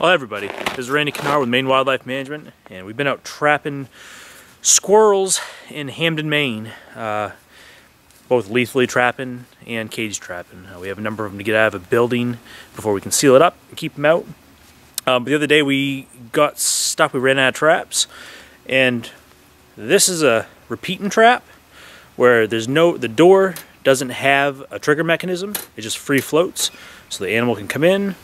Well, everybody, this is Randy Knar with Maine Wildlife Management, and we've been out trapping squirrels in Hampden, Maine. Uh, both lethally trapping and cage trapping. Uh, we have a number of them to get out of a building before we can seal it up and keep them out. Um, but the other day we got stuck, we ran out of traps, and this is a repeating trap where there's no, the door doesn't have a trigger mechanism, it just free floats, so the animal can come in,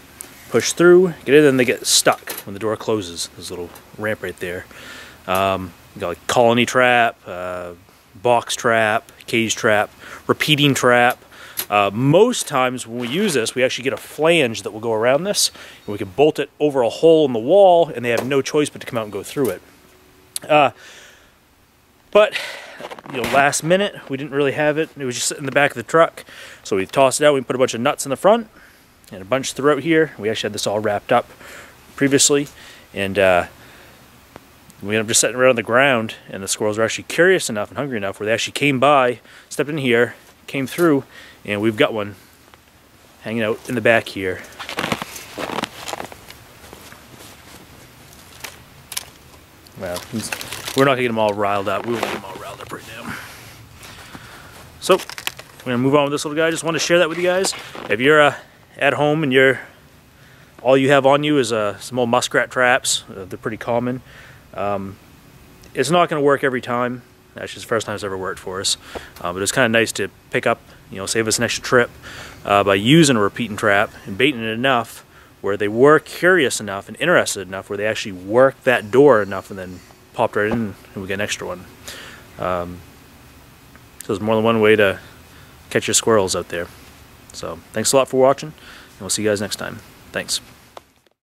push through, get in, and they get stuck when the door closes. There's a little ramp right there. Um, got like colony trap, uh, box trap, cage trap, repeating trap. Uh, most times when we use this, we actually get a flange that will go around this, and we can bolt it over a hole in the wall, and they have no choice but to come out and go through it. Uh, but, you know, last minute, we didn't really have it. It was just sitting in the back of the truck. So we tossed it out, we put a bunch of nuts in the front, and a bunch throughout here. We actually had this all wrapped up previously, and uh, we ended up just sitting right on the ground, and the squirrels were actually curious enough and hungry enough where they actually came by, stepped in here, came through, and we've got one hanging out in the back here. Well, we're not gonna get them all riled up. We won't get them all riled up right now. So, we're gonna move on with this little guy. Just want to share that with you guys. If you're uh, at home and you're all you have on you is uh, some old muskrat traps, uh, they're pretty common. Um, it's not going to work every time. Actually, the first time it's ever worked for us. Uh, but it's kind of nice to pick up, you know, save us an extra trip uh, by using a repeating trap and baiting it enough where they were curious enough and interested enough where they actually worked that door enough and then popped right in and we get an extra one. Um, so there's more than one way to catch your squirrels out there. So thanks a lot for watching and we'll see you guys next time. Thanks.